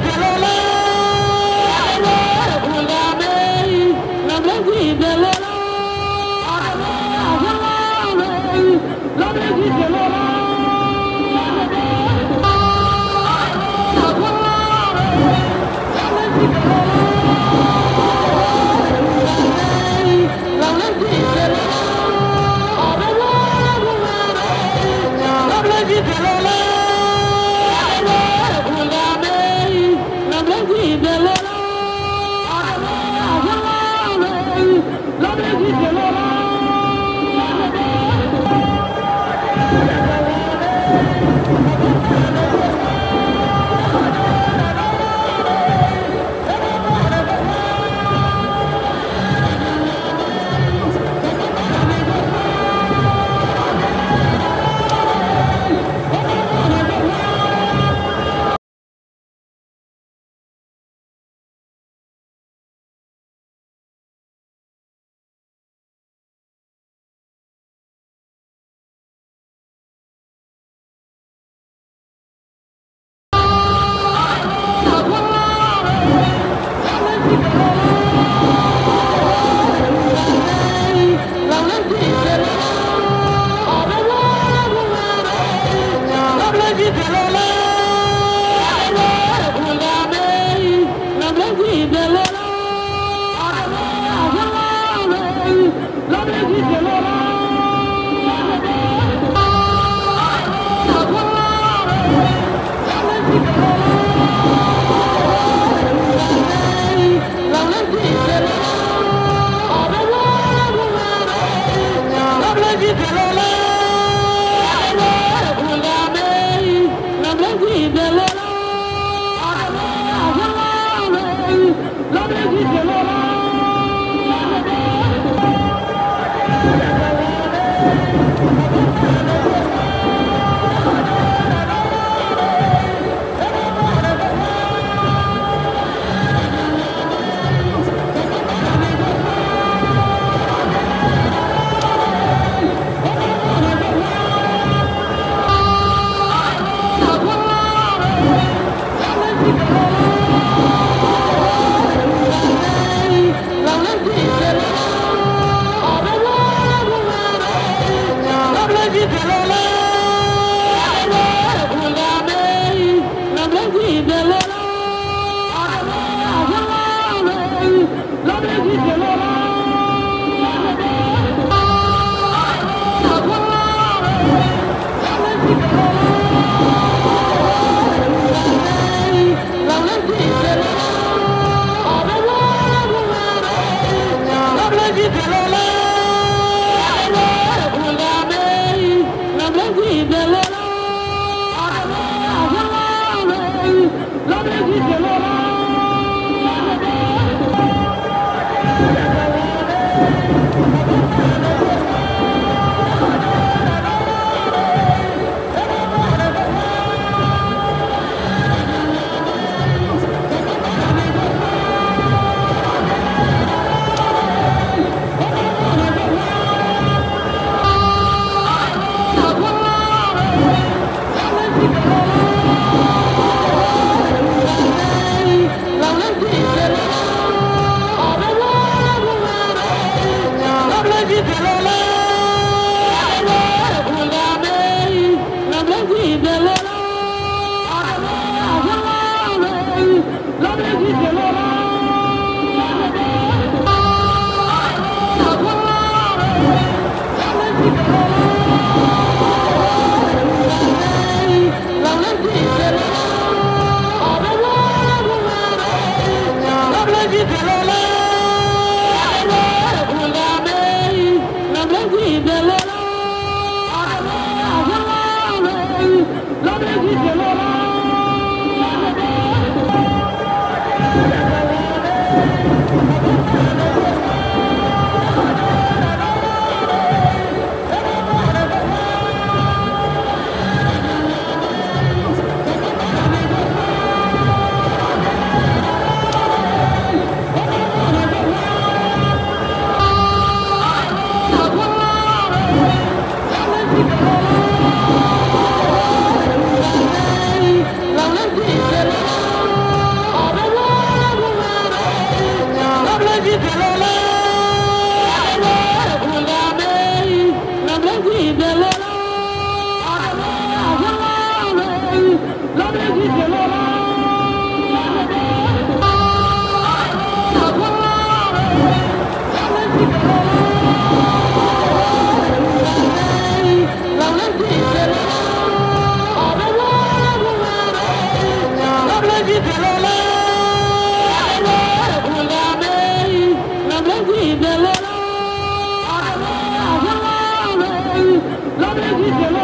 Thank you. 山西铁路身体起落落 Love you, love you, you. Love